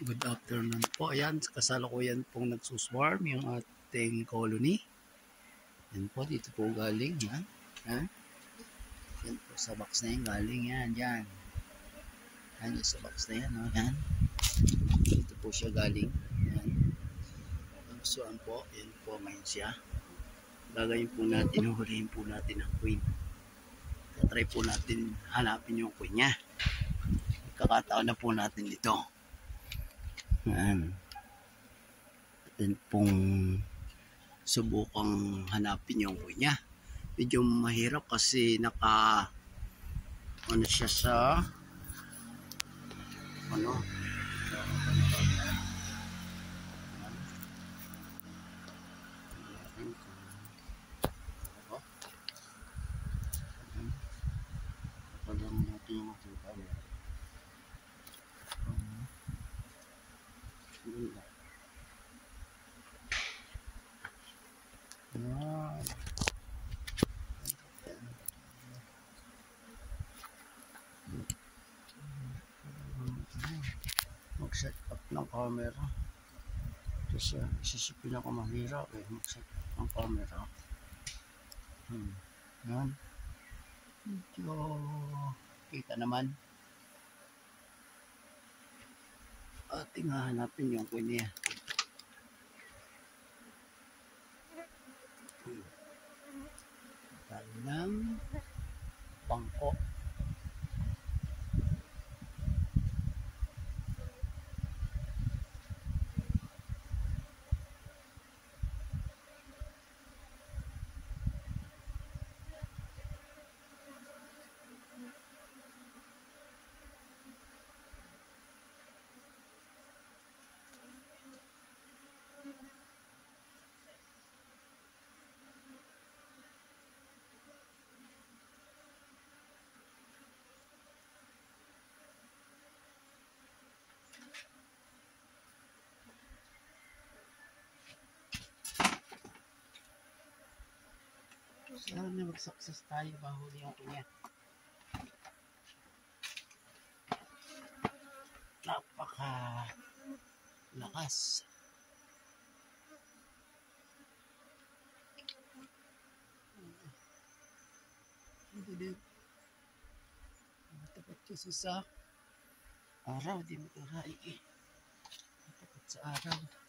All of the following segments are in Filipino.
Good afternoon po. Ayan, kasalukuyan pong nagsuswarm yung ating colony. Yan po, dito po galing. Yan. Yan. Po, sa box na yan galing. Yan, yan. Yan, sa box na yan. Oh, yan. Dito po siya galing. Yan. Nagsuan po. Yan po, ngayon siya. Gagawin po natin, huhulihin po natin ang queen. Tatry po natin hanapin yung queen niya. Kakataon na po natin ito. Yan. Atin pong subukang hanapin yung niya. Medyo mahirap kasi naka ano siya sa ano Pagam natin yung makita mo. Yan. Mag-set up ng camera. Kasi isisipin ako mahirap eh. Mag-set ng camera. Hmm. Yan. Medyo kita naman. Ating hahanapin yung kunya. Talang bangko. Sana mag-success tayo bahuli yung kunya. Napaka lakas. Hindi din. Matapat kasi sa araw, di ito eh. Matapat sa araw.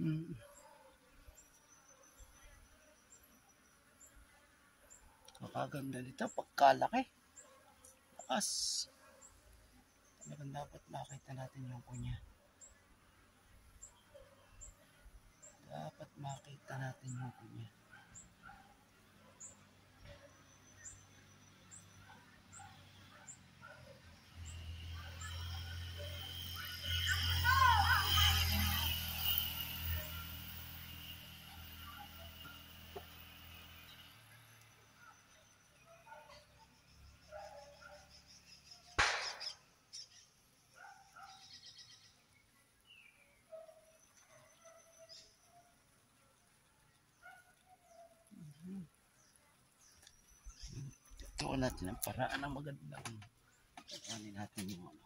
Mm. Kakaganda nito pagkalaki. Lakas. Talagang dapat makita natin yung kunya. Dapat makita natin yung kunya. Tuwa natin ang paraan ng magandang Kuhanin natin yung ano.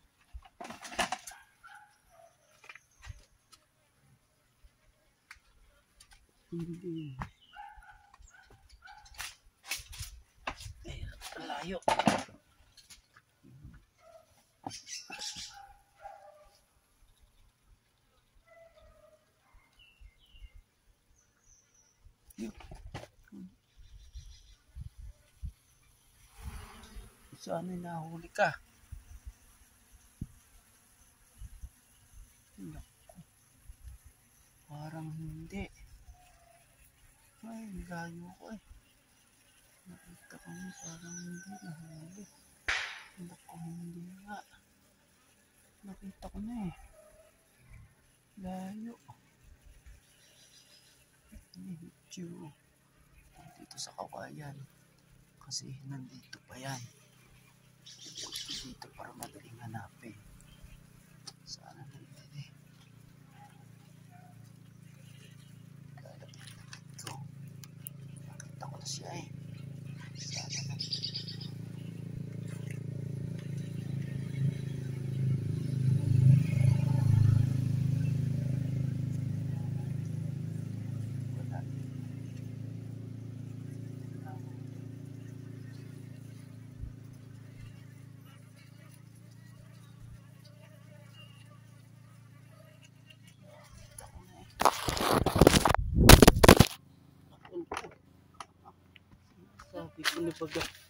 Hindi. Ay, layo. Sana nahuli ka. Naku. Parang hindi. Ay, gayo ko eh. Nakita ko mo parang hindi nahuli. Naku, hindi nga. Nakita ko na eh. Layo. Medyo. Dito sa kawayan. Kasi nandito pa yan. Nakita ko na siya eh. Sana nandito. Wala. Nakita ko na eh. Ako, Sabi ko na baga.